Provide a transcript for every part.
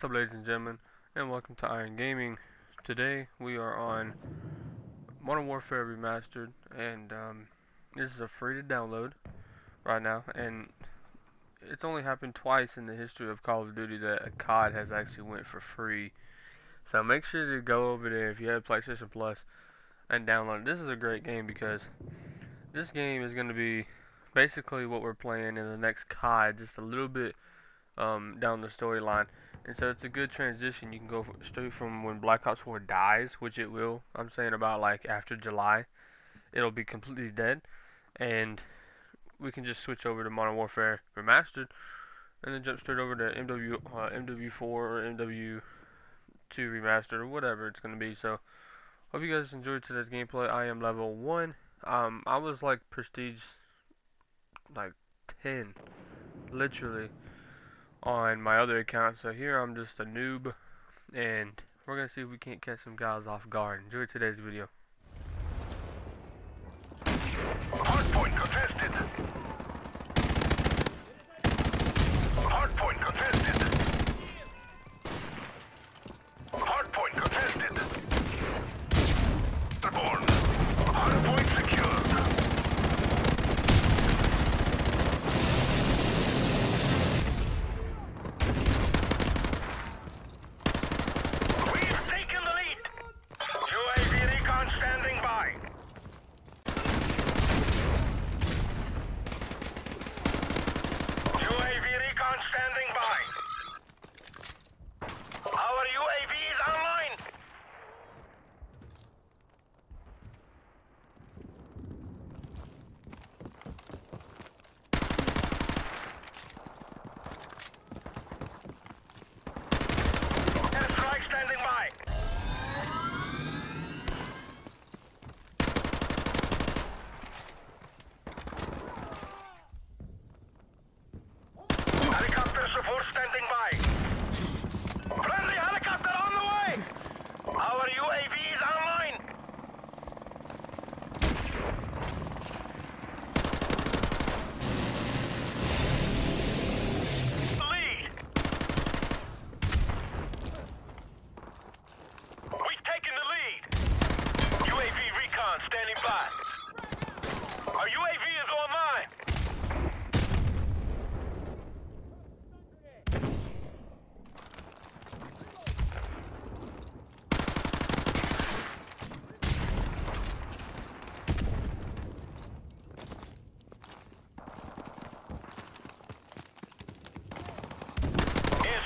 What's up ladies and gentlemen and welcome to Iron Gaming. Today we are on Modern Warfare Remastered and um, this is a free to download right now and it's only happened twice in the history of Call of Duty that a COD has actually went for free. So make sure to go over there if you have PlayStation Plus and download it. This is a great game because this game is going to be basically what we're playing in the next COD, just a little bit um, down the storyline. And so it's a good transition. You can go straight from when Black Ops 4 dies, which it will. I'm saying about like after July, it'll be completely dead, and we can just switch over to Modern Warfare Remastered, and then jump straight over to MW uh, MW4 or MW2 Remastered or whatever it's gonna be. So hope you guys enjoyed today's gameplay. I am level one. Um, I was like prestige, like 10, literally on my other account. So here I'm just a noob, and we're gonna see if we can't catch some guys off guard. Enjoy today's video.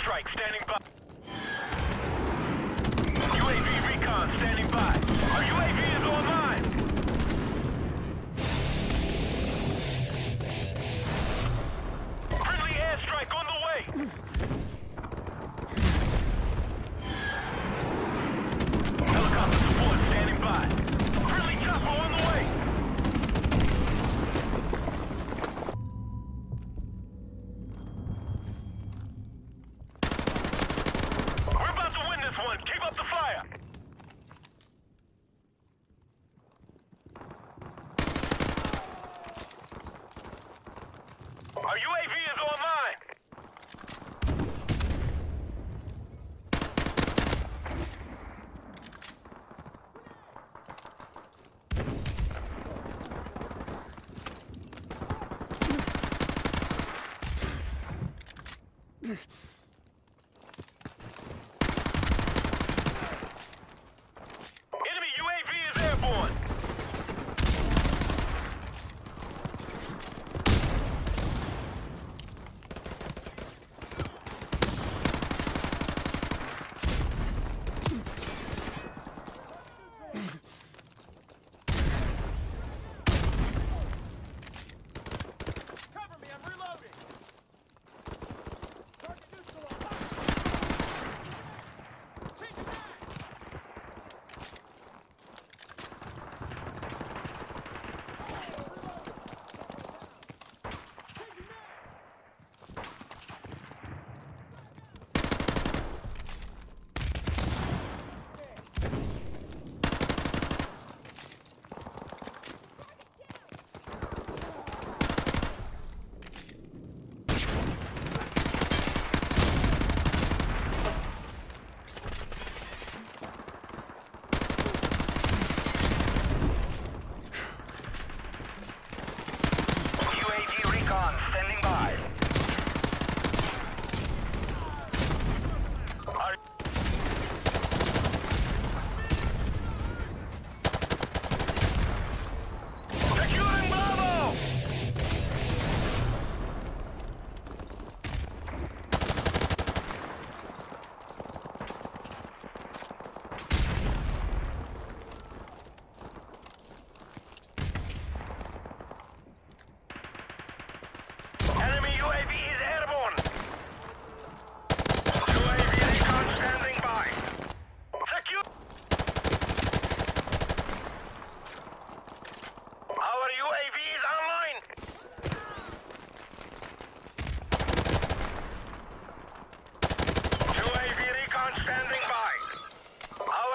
Airstrike standing by.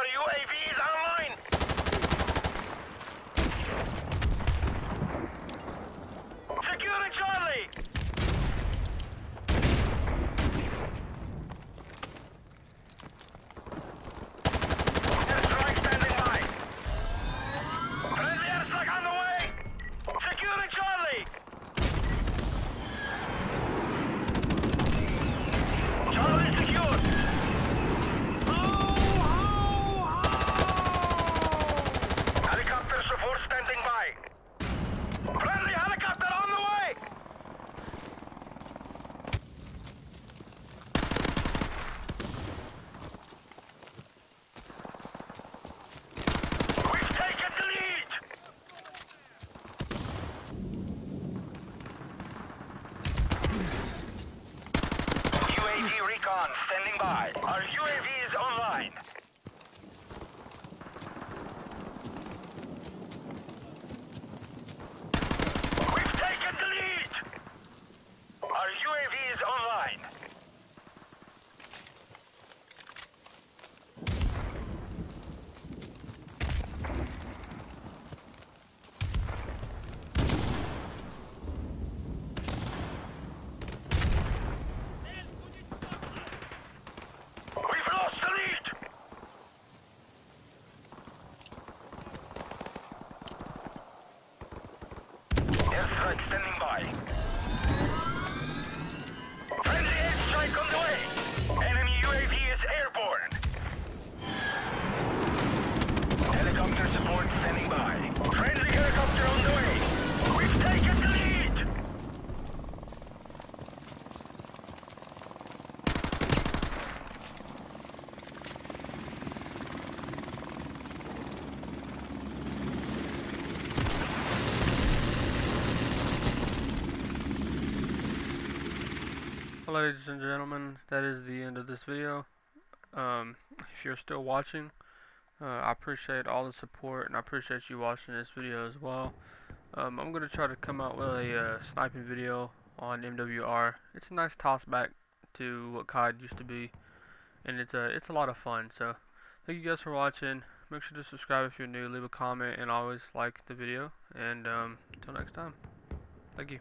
UAV is Recon standing by. Our UAV is online. Ladies and gentlemen, that is the end of this video. Um, if you're still watching, uh, I appreciate all the support and I appreciate you watching this video as well. Um, I'm going to try to come out with a uh, sniping video on MWR. It's a nice toss back to what COD used to be, and it's a, it's a lot of fun. So, thank you guys for watching. Make sure to subscribe if you're new, leave a comment, and always like the video. And um, until next time, thank you.